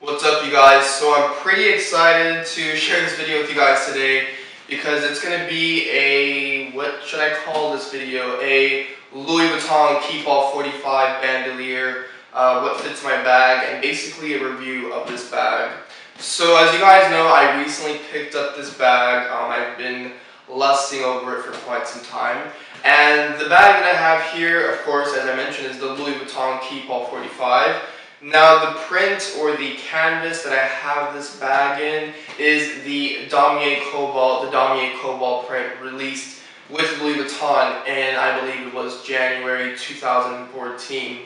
What's up you guys? So I'm pretty excited to share this video with you guys today because it's going to be a, what should I call this video? A Louis Vuitton Keepall 45 bandolier, uh, what fits my bag, and basically a review of this bag. So as you guys know, I recently picked up this bag. Um, I've been lusting over it for quite some time. And the bag that I have here, of course, as I mentioned, is the Louis Vuitton Keepall 45. Now the print or the canvas that I have this bag in is the Damier Cobalt, the Damier Cobalt print released with Louis Vuitton and I believe it was January 2014.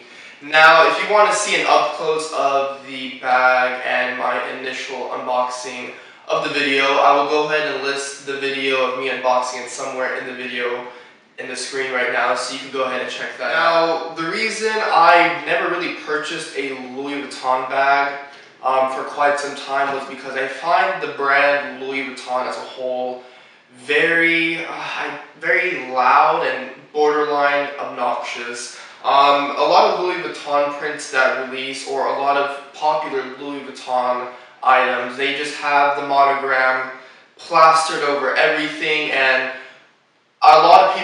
Now if you want to see an up close of the bag and my initial unboxing of the video, I will go ahead and list the video of me unboxing it somewhere in the video in the screen right now, so you can go ahead and check that out. Now, the reason I never really purchased a Louis Vuitton bag um, for quite some time was because I find the brand Louis Vuitton as a whole very, uh, very loud and borderline obnoxious. Um, a lot of Louis Vuitton prints that release, or a lot of popular Louis Vuitton items, they just have the monogram plastered over everything and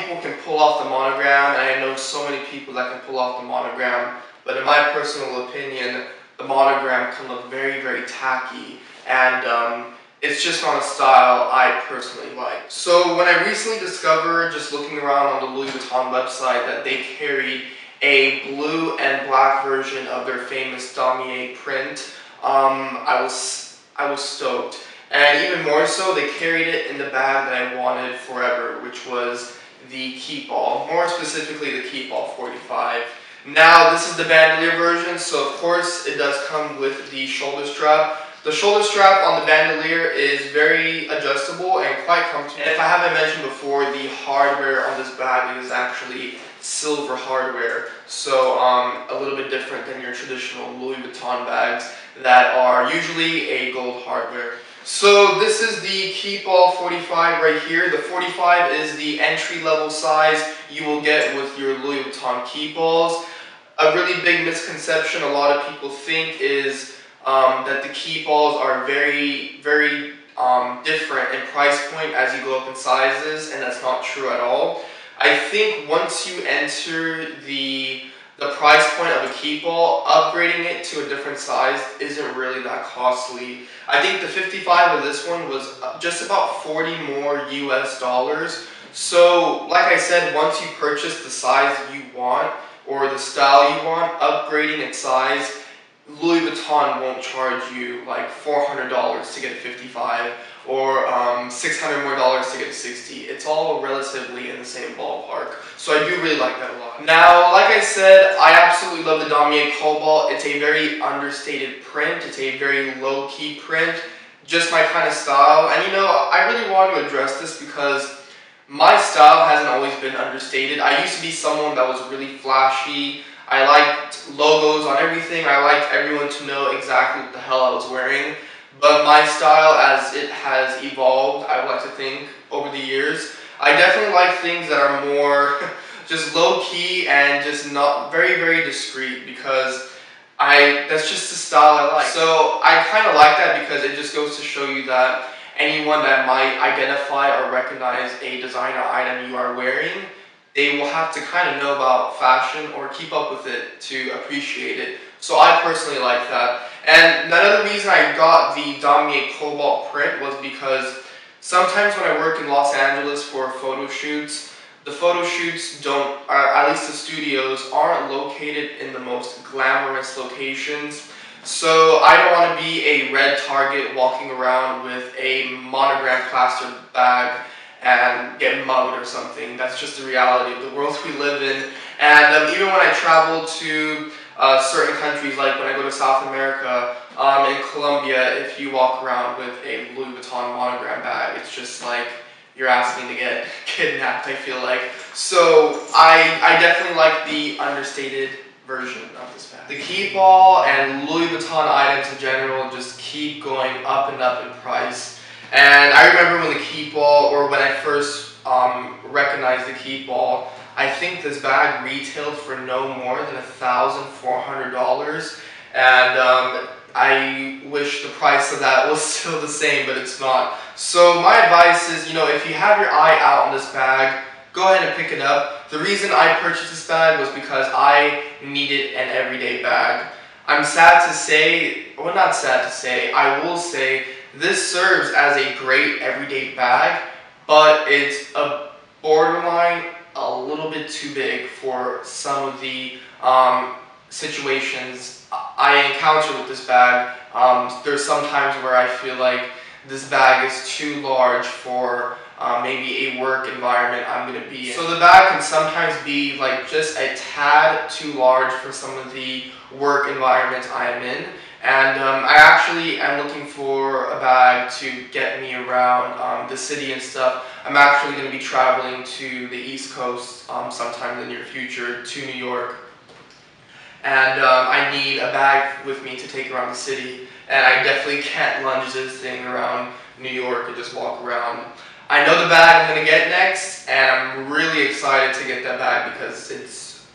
people can pull off the monogram, and I know so many people that can pull off the monogram, but in my personal opinion, the monogram can look very, very tacky, and um, it's just not a style I personally like. So when I recently discovered, just looking around on the Louis Vuitton website, that they carried a blue and black version of their famous Damier print, um, I was I was stoked. And even more so, they carried it in the bag that I wanted forever, which was the Keepall, more specifically the Keepall 45. Now, this is the bandolier version, so of course it does come with the shoulder strap. The shoulder strap on the bandolier is very adjustable and quite comfortable. And if I haven't mentioned before, the hardware on this bag is actually silver hardware. So um, a little bit different than your traditional Louis Vuitton bags that are usually a gold hardware. So this is the Keepall 45 right here. The 45 is the entry level size you will get with your Louis Vuitton Keepalls. A really big misconception a lot of people think is um, that the Keepalls are very, very um, different in price point as you go up in sizes, and that's not true at all. I think once you enter the the price point of a Keepall, upgrading it to a different size isn't really that costly. I think the 55 of this one was uh, just about 40 more US dollars. So, like I said, once you purchase the size you want or the style you want, upgrading its size, Louis Vuitton won't charge you like $400 to get a 55 or um, 600 more dollars to get 60. It's all relatively in the same ballpark. So I do really like that a lot. Now, like I said, I absolutely love the Damier Cobalt. It's a very understated print. It's a very low-key print. Just my kind of style. And you know, I really want to address this because my style hasn't always been understated. I used to be someone that was really flashy. I liked logos on everything. I liked everyone to know exactly what the hell I was wearing. But my style, as it has evolved, I would like to think, over the years, I definitely like things that are more just low key and just not very, very discreet because I that's just the style I like. So I kind of like that because it just goes to show you that anyone that might identify or recognize a designer item you are wearing, they will have to kind of know about fashion or keep up with it to appreciate it. So I personally like that. And another reason I got the Damier Cobalt print was because sometimes when I work in Los Angeles for photo shoots, the photo shoots don't, or at least the studios, aren't located in the most glamorous locations. So I don't want to be a red target walking around with a monogram plastered bag and get mugged or something. That's just the reality of the world we live in. And um, even when I travel to uh, certain countries, like when I go to South America, um, in Colombia, if you walk around with a Louis Vuitton monogram bag, it's just like you're asking to get kidnapped, I feel like. So I, I definitely like the understated version of this bag. The Keepall and Louis Vuitton items in general just keep going up and up in price. And I remember when the Keepall, or when I first um, recognized the Keepall, I think this bag retailed for no more than $1,400. And um, I wish the price of that was still the same, but it's not. So my advice is, you know, if you have your eye out on this bag, go ahead and pick it up. The reason I purchased this bag was because I needed an everyday bag. I'm sad to say, well not sad to say, I will say this serves as a great everyday bag, but it's a borderline a little bit too big for some of the um, situations I encounter with this bag. Um, there's some times where I feel like this bag is too large for uh, maybe a work environment I'm going to be in. So the bag can sometimes be like just a tad too large for some of the work environments I am in. And um, I actually am looking for a bag to get me around um, the city and stuff. I'm actually going to be traveling to the East Coast um, sometime in the near future to New York. And um, I need a bag with me to take around the city. And I definitely can't lunge this thing around New York and just walk around. I know the bag I'm going to get next, and I'm really excited to get that bag because it's,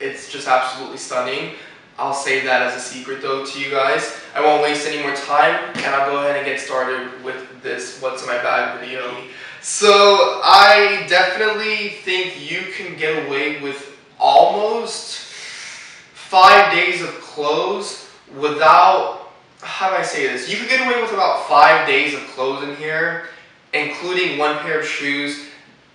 it's just absolutely stunning. I'll save that as a secret though to you guys. I won't waste any more time and I'll go ahead and get started with this what's in my bag video. So I definitely think you can get away with almost five days of clothes without, how do I say this? You can get away with about five days of clothes in here, including one pair of shoes,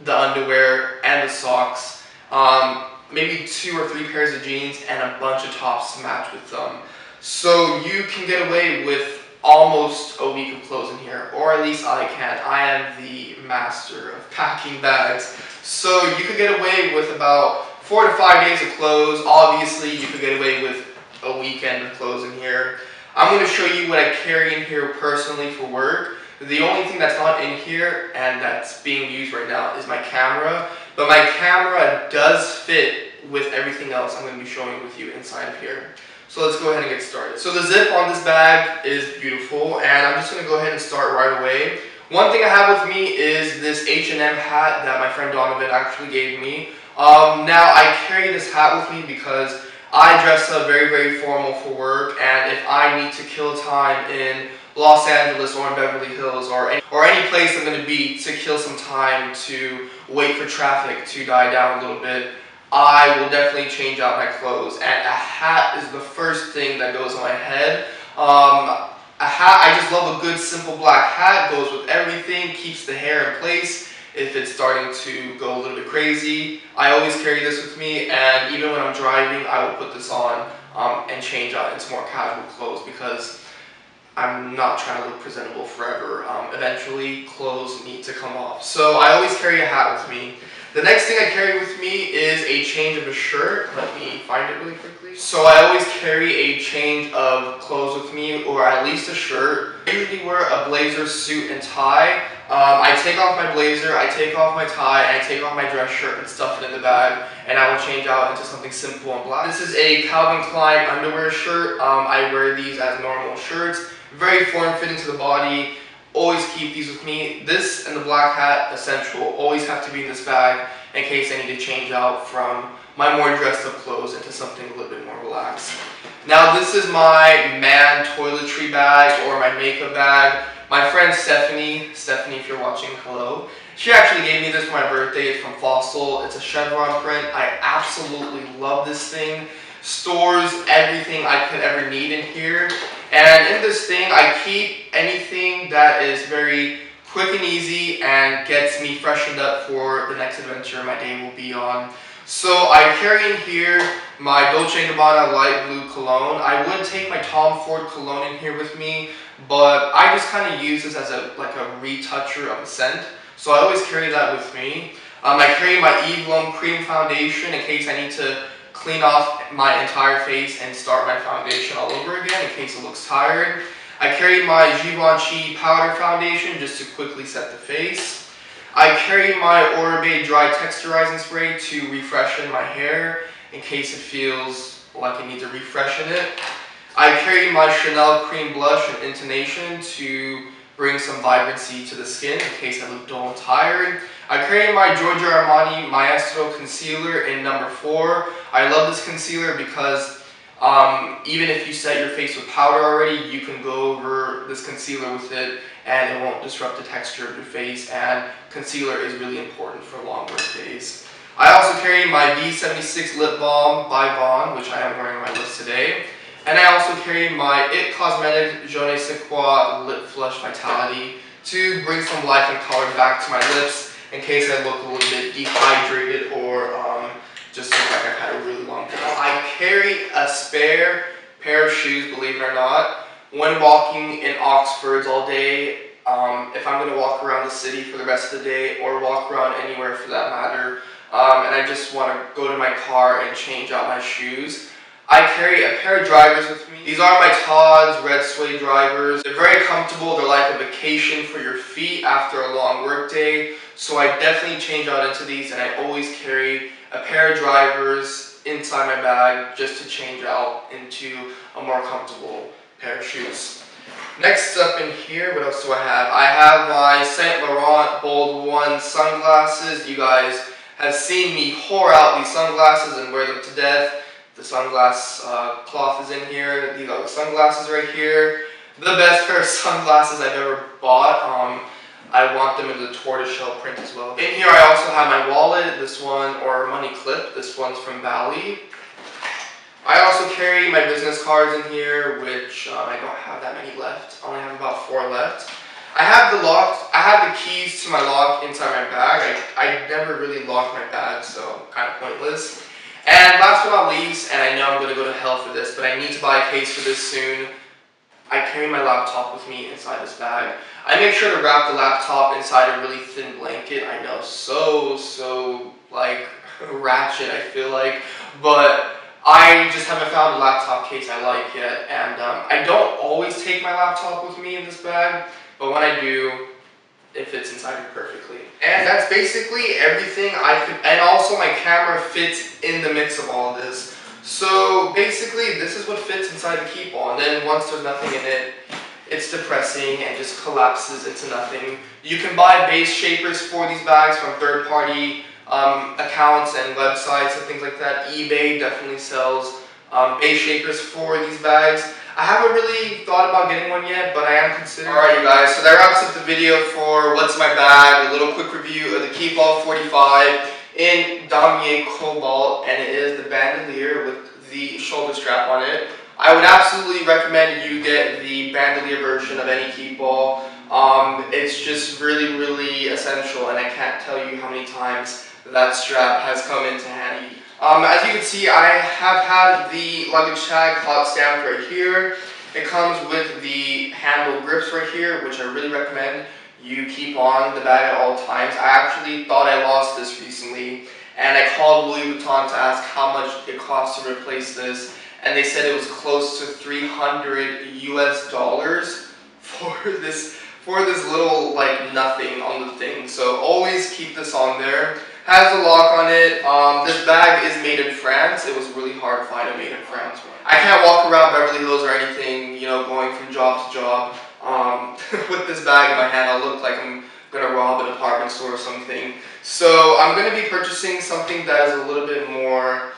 the underwear, and the socks. Um, maybe two or three pairs of jeans and a bunch of tops to match with them. So you can get away with almost a week of clothes in here, or at least I can. I am the master of packing bags. So you could get away with about four to five days of clothes. Obviously, you could get away with a weekend of clothes in here. I'm going to show you what I carry in here personally for work. The only thing that's not in here and that's being used right now is my camera. But my camera does fit with everything else I'm going to be showing with you inside of here. So let's go ahead and get started. So the zip on this bag is beautiful and I'm just going to go ahead and start right away. One thing I have with me is this H&M hat that my friend Donovan actually gave me. Um, now I carry this hat with me because I dress up very, very formal for work and if I need to kill time in Los Angeles or in Beverly Hills or any, or any place I'm going to be to kill some time to wait for traffic to die down a little bit, I will definitely change out my clothes. And a hat is the first thing that goes on my head. Um, a hat, I just love a good simple black hat, goes with everything, keeps the hair in place. If it's starting to go a little bit crazy, I always carry this with me and even when I'm driving, I will put this on um, and change out into more casual clothes because I'm not trying to look presentable forever. Um, eventually, clothes need to come off. So I always carry a hat with me. The next thing I carry with me is a change of a shirt. Let me find it really quickly. So I always carry a change of clothes with me, or at least a shirt. I usually wear a blazer, suit, and tie. Um, I take off my blazer, I take off my tie, and I take off my dress shirt and stuff it in the bag, and I will change out into something simple and black. This is a Calvin Klein underwear shirt. Um, I wear these as normal shirts. Very form-fitting to the body. Always keep these with me. This and the black hat, essential. Always have to be in this bag in case I need to change out from my more dressed up clothes into something a little bit more relaxed. Now this is my man toiletry bag or my makeup bag. My friend Stephanie, Stephanie if you're watching, hello. She actually gave me this for my birthday. It's from Fossil. It's a chevron print. I absolutely love this thing stores everything I could ever need in here. And in this thing, I keep anything that is very quick and easy and gets me freshened up for the next adventure my day will be on. So I carry in here my Dolce & Gabbana light blue cologne. I would take my Tom Ford cologne in here with me, but I just kind of use this as a like a retoucher of a scent. So I always carry that with me. Um, I carry my Eve Lom Cream Foundation in case I need to clean off my entire face and start my foundation all over again in case it looks tired. I carry my Givenchy powder foundation just to quickly set the face. I carry my Oribe dry texturizing spray to refreshen my hair in case it feels like it needs a refresh in it. I carry my Chanel cream blush and intonation to bring some vibrancy to the skin in case I look dull and tired. I carry my Giorgio Armani Maestro Concealer in number 4. I love this concealer because um, even if you set your face with powder already, you can go over this concealer with it and it won't disrupt the texture of your face and concealer is really important for long work days. I also carry my V76 Lip Balm by Vaughn, which I am wearing on my lips today. And I also carry my IT Cosmetics Je ne sais quoi Lip Flush Vitality to bring some life and color back to my lips in case I look a little bit dehydrated or um, just look like I've had a really long day. I carry a spare pair of shoes, believe it or not, when walking in Oxfords all day. Um, if I'm going to walk around the city for the rest of the day or walk around anywhere for that matter, um, and I just want to go to my car and change out my shoes. I carry a pair of drivers with me. These are my Tod's Red Suede drivers. They're very comfortable. They're like a vacation for your feet after a long work day. So I definitely change out into these and I always carry a pair of drivers inside my bag just to change out into a more comfortable pair of shoes. Next up in here, what else do I have? I have my Saint Laurent Bold One sunglasses. You guys have seen me whore out these sunglasses and wear them to death. The sunglass uh, cloth is in here. These are the sunglasses right here. The best pair of sunglasses I've ever bought. Um, I want them in the tortoiseshell print as well. In here I also have my wallet, this one, or money clip. This one's from Bally. I also carry my business cards in here, which um, I don't have that many left. I only have about four left. I have the lock, I have the keys to my lock inside my bag. I, I never really lock my bag, so kind of pointless. And last but not least, and I know I'm going to go to hell for this, but I need to buy a case for this soon. I carry my laptop with me inside this bag. I make sure to wrap the laptop inside a really thin blanket. I know, so, so, like, ratchet, I feel like. But I just haven't found a laptop case I like yet. And um, I don't always take my laptop with me in this bag. But when I do, it fits inside me perfectly. And that's basically everything I could, and also my camera fits in the mix of all of this. So basically, this is what fits inside the Keepall, and then once there's nothing in it, it's depressing and just collapses into nothing. You can buy base shapers for these bags from third-party um, accounts and websites and things like that. eBay definitely sells um, base shapers for these bags. I haven't really thought about getting one yet, but I am considering. Alright you guys, so that wraps up the video for what's my bag, a little quick review of the Keepall 45 in Damier Cobalt, and it is the bandolier with the shoulder strap on it. I would absolutely recommend you get the bandolier version of any Keepall. Um, it's just really, really essential, and I can't tell you how many times that strap has come into handy. Um, as you can see, I have had the luggage tag hot stamped right here. It comes with the handle grips right here, which I really recommend you keep on the bag at all times. I actually thought I lost this recently, and I called Louis Vuitton to ask how much it cost to replace this, and they said it was close to 300 US dollars for this for this little like nothing on the thing. So always keep this on there. Has a lock on it. Um, this bag is made in France. It was really hard to find a made in France one. I can't walk around Beverly Hills or anything, you know, going from job to job. Um, with this bag in my hand, I'll look like I'm gonna rob a department store or something. So I'm gonna be purchasing something that is a little bit more,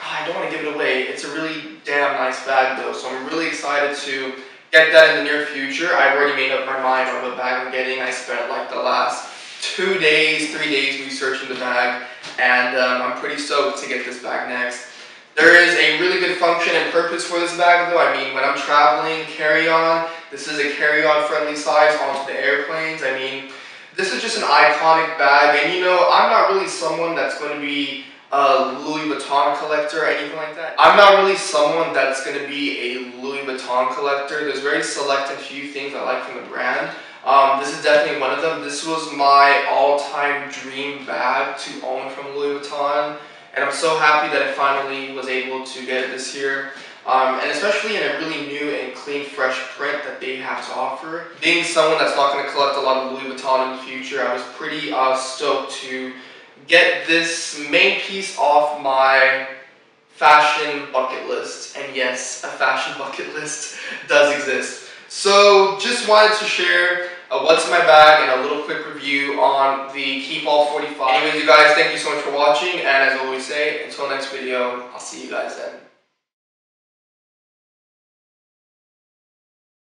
ah, I don't wanna give it away. It's a really damn nice bag though, so I'm really excited to get that in the near future. I've already made up my mind on what bag I'm getting. I spent like the last two days, three days researching the bag, and um, I'm pretty stoked to get this bag next. There is a really good function and purpose for this bag though. I mean, when I'm traveling, carry-on, this is a carry-on friendly size onto the airplanes. I mean, this is just an iconic bag, and you know, I'm not really someone that's going to be a Louis Vuitton collector or anything like that. I'm not really someone that's going to be a Louis Vuitton collector. There's very select and few things I like from the brand. Um, this is definitely one of them. This was my all-time dream bag to own from Louis Vuitton. And I'm so happy that I finally was able to get it this year. Um, and especially in a really new and clean, fresh print that they have to offer. Being someone that's not going to collect a lot of Louis Vuitton in the future, I was pretty uh, stoked to get this main piece off my fashion bucket list. And yes, a fashion bucket list does exist. So just wanted to share uh, what's in my bag and a little quick review on the Keepall 45. Anyways, you guys, thank you so much for watching. And as always say, until next video, I'll see you guys then.